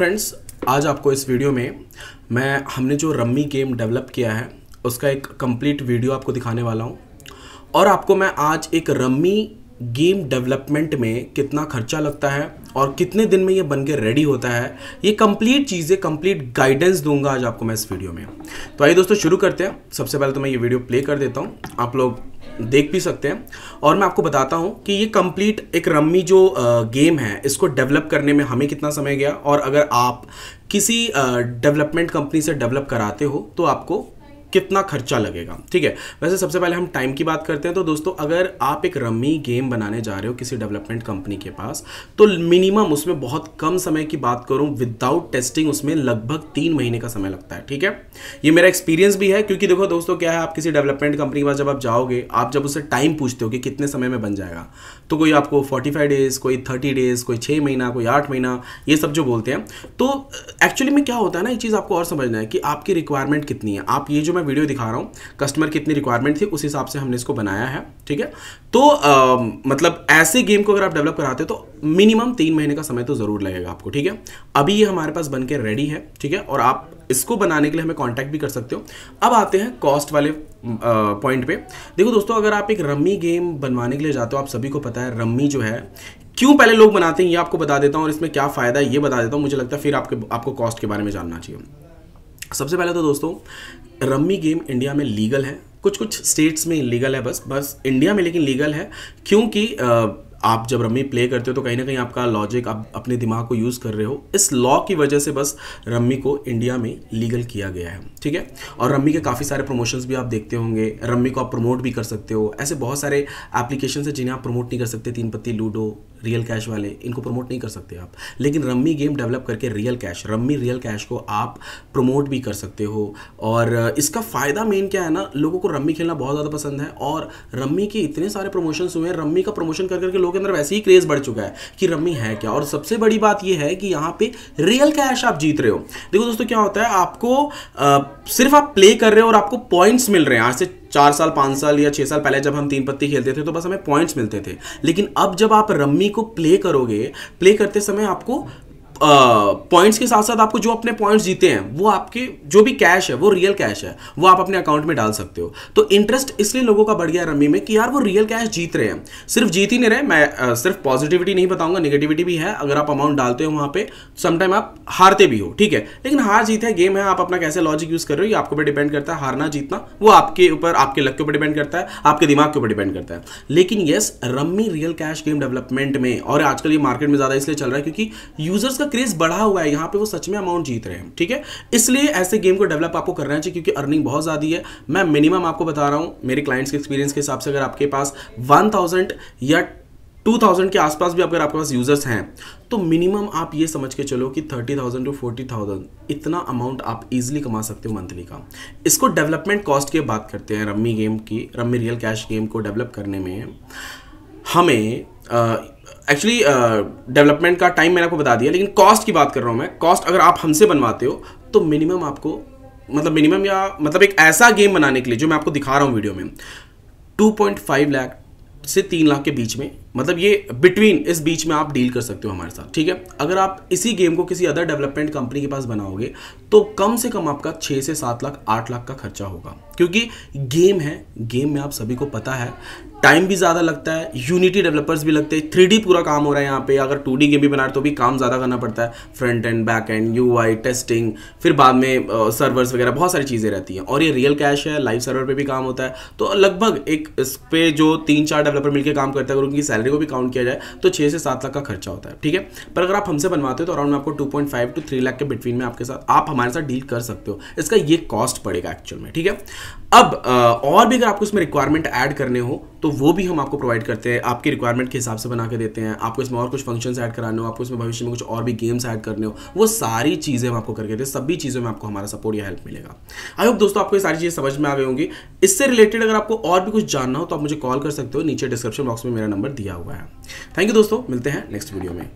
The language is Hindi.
फ्रेंड्स आज आपको इस वीडियो में मैं, हमने जो रम्मी गेम डेवलप किया है, उसका एक कंप्लीट वीडियो आपको दिखाने वाला हूँ। और आपको मैं आज एक रम्मी गेम डेवलपमेंट में कितना खर्चा लगता है और कितने दिन में ये बन के रेडी होता है, ये कंप्लीट चीज़ें कंप्लीट गाइडेंस दूँगा आज आपको मैं इस वीडियो में। तो आइए दोस्तों, शुरू करते हैं। सबसे पहले तो मैं ये वीडियो प्ले कर देता हूँ। आप लोग देख भी सकते हैं। और मैं आपको बताता हूँ कि ये कंप्लीट एक रम्मी जो गेम है, इसको डेवलप करने में हमें कितना समय गया। और अगर आप किसी डेवलपमेंट कंपनी से डेवलप कराते हो तो आपको कितना खर्चा लगेगा, ठीक है? वैसे सबसे पहले हम टाइम की बात करते हैं तो दोस्तों, अगर आप एक रम्मी गेम बनाने जा रहे हो किसी डेवलपमेंट कंपनी के पास तो मिनिमम उसमें बहुत कम समय की बात करूँ विदाउट टेस्टिंग उसमें लगभग तीन महीने का समय लगता है, ठीक है? ये मेरा एक्सपीरियंस भी है, क्योंकि देखो दोस्तों, क्या है, आप किसी डेवलपमेंट कंपनी के पास जब आप जाओगे, आप जब उससे टाइम पूछते हो कि कितने समय में बन जाएगा तो कोई आपको फोर्टी डेज़ कोई थर्टी डेज़ कोई छः महीना, कोई आठ महीना, ये सब जो बोलते हैं तो एक्चुअली में क्या होता है ना ये चीज़ आपको और समझना है कि आपकी रिक्वायरमेंट कितनी है, आप ये जो मैं वीडियो दिखा रहा हूँ कस्टमर कितनी रिक्वायरमेंट थी उस हिसाब से हमने इसको बनाया है ठीक है? तो आ, मतलब ऐसे गेम को अगर आप डेवलप कराते हो तो मिनिमम तीन महीने का समय तो ज़रूर लगेगा आपको ठीक है? अभी ये हमारे पास बन के रेडी है ठीक है? और आप इसको बनाने के लिए हमें कांटेक्ट भी कर सकते हो। अब आते हैं कॉस्ट वाले पॉइंट पे। देखो दोस्तों अगर आप एक रम्मी गेम बनवाने के लिए जाते हो आप सभी को पता है रम्मी जो है क्यों पहले लोग बनाते हैं ये आपको बता देता हूँ और इसमें क्या फ़ायदा है ये बता देता हूँ मुझे लगता है फिर आपके आपको कॉस्ट के बारे में जानना चाहिए। सबसे पहले तो दोस्तों, रम्मी गेम इंडिया में लीगल है। कुछ कुछ स्टेट्स में लीगल है बस बस इंडिया में लेकिन लीगल है, क्योंकि आप जब रम्मी प्ले करते हो तो कहीं ना कहीं आपका लॉजिक आप अपने दिमाग को यूज़ कर रहे हो। इस लॉ की वजह से बस रम्मी को इंडिया में लीगल किया गया है, ठीक है? और रम्मी के काफ़ी सारे प्रमोशंस भी आप देखते होंगे। रम्मी को आप प्रमोट भी कर सकते हो। ऐसे बहुत सारे एप्लीकेशन है जिन्हें आप प्रमोट नहीं कर सकते। तीन पत्ती लूडो रियल कैश वाले, इनको प्रमोट नहीं कर सकते आप। लेकिन रम्मी गेम डेवलप करके real cash rummy real cash को आप प्रमोट भी कर सकते हो। और इसका फ़ायदा मेन क्या है ना, लोगों को रम्मी खेलना बहुत ज़्यादा पसंद है। और रम्मी के इतने सारे प्रमोशन हुए हैं, रम्मी का प्रमोशन कर करके लोगों के अंदर वैसे ही क्रेज़ बढ़ चुका है कि रम्मी है क्या? और सबसे बड़ी बात यह है कि यहाँ पे रियल कैश आप जीत रहे हो। देखो दोस्तों क्या होता है आपको आ, सिर्फ़ आप प्ले कर रहे हो और आपको पॉइंट्स मिल रहे हैं। आज से चार साल पाँच साल या छः साल पहले जब हम तीन पत्ती खेलते थे तो बस हमें पॉइंट्स मिलते थे। लेकिन अब जब आप रम्मी को प्ले करोगे प्ले करते समय आपको पॉइंट्स के साथ साथ आपको जो अपने पॉइंट्स जीते हैं वो आपके जो भी कैश है वो रियल कैश है वो आप अपने अकाउंट में डाल सकते हो। तो इंटरेस्ट इसलिए लोगों का बढ़ गया रमी में कि यार वो रियल कैश जीत रहे हैं। सिर्फ़ जीत ही नहीं रहे मैं आ, सिर्फ़ पॉजिटिविटी नहीं बताऊँगा निगेटिविटी भी है। अगर आप अमाउंट डालते हो वहाँ पे समटाइम आप हारते भी हो ठीक है? लेकिन हार जीत है गेम है आप अपना कैसे लॉजिक यूज़ कर रहे हो ये आपके ऊपर डिपेंड करता है। हारना जीतना वो आपके ऊपर आपके लक के ऊपर डिपेंड करता है आपके दिमाग के ऊपर डिपेंड करता है। लेकिन yes rummy real cash game development में और आजकल ये मार्केट में ज़्यादा इसलिए चल रहा है क्योंकि यूज़र्स का क्रेज बढ़ा हुआ है, यहाँ पे वो सच में अमाउंट जीत रहे हैं, ठीक है? इसलिए ऐसे गेम को डेवलप आपको करना चाहिए क्योंकि अर्निंग बहुत ज़्यादा है। मैं मिनिमम आपको बता रहा हूँ, मेरे क्लाइंट्स के एक्सपीरियंस के हिसाब से अगर आपके पास वन या टू थाउज़ेंड के आसपास भी अगर आपके पास यूज़र्स हैं तो मिनिमम आप ये समझ के चलो कि thirty thousand to forty thousand इतना अमाउंट आप इजीली कमा सकते हो मंथली का। इसको डेवलपमेंट कॉस्ट की बात करते हैं रम्मी गेम की रम्मी रियल कैश गेम को डेवलप करने में, हमें एक्चुअली डेवलपमेंट का टाइम मैंने आपको बता दिया, लेकिन कॉस्ट की बात कर रहा हूँ मैं। कॉस्ट अगर आप हमसे बनवाते हो तो मिनिमम आपको मतलब मिनिमम या मतलब एक ऐसा गेम बनाने के लिए, जो मैं आपको दिखा रहा हूँ वीडियो में 2.5 लाख से तीन लाख के बीच में मतलब ये बिटवीन इस बीच में आप डील कर सकते हो हमारे साथ, ठीक है? अगर आप इसी गेम को किसी अदर डेवलपमेंट कंपनी के पास बनाओगे तो कम से कम आपका छः से सात लाख, आठ लाख का खर्चा होगा। क्योंकि गेम है गेम में आप सभी को पता है टाइम भी ज़्यादा लगता है यूनिटी डेवलपर्स भी लगते हैं थ्री पूरा काम हो रहा है यहाँ पे, अगर टू गेम भी बना रहे तो भी काम ज़्यादा करना पड़ता है। Front end back end UI testing फिर बाद में सर्वर्स वगैरह, बहुत सारी चीज़ें रहती हैं। और ये रियल कैश है लाइव सर्वर पर भी काम होता है। तो लगभग एक इस पर जो तीन चार डेवलपर मिलकर काम करते हैं, अगर उनकी सैलरी को भी काउंट किया जाए तो छः से सात लाख का खर्चा होता है, ठीक है? पर अगर आप हमसे बनवाते हो तो अराउंड आपको two point five to three lakh के बिटवीन में आपके साथ, आप हमारे साथ डील कर सकते हो। इसका ये कॉस्ट पड़ेगा एक्चुअल में, ठीक है? अब और भी अगर आपको इसमें रिक्वायरमेंट ऐड करने हो तो वो भी हम आपको प्रोवाइड करते हैं, आपकी रिक्वायरमेंट के हिसाब से बना के देते हैं, आपको इसमें और कुछ फ़ंक्शंस ऐड कराने हो, आपको इसमें भविष्य में कुछ और भी गेम्स ऐड करने हो, वो सारी चीज़ें हम आपको करके देते हैं, सभी चीज़ों में आपको हमारा सपोर्ट या हेल्प मिलेगा। आई होप दोस्तों आपको ये सारी चीज़ें समझ में आ गई होंगी। इससे रिलेटेड अगर आपको और भी कुछ जानना हो तो आप मुझे कॉल कर सकते हो, नीचे डिस्क्रिप्शन बॉक्स में मेरा नंबर दिया हुआ है। थैंक यू दोस्तों, मिलते हैं नेक्स्ट वीडियो में।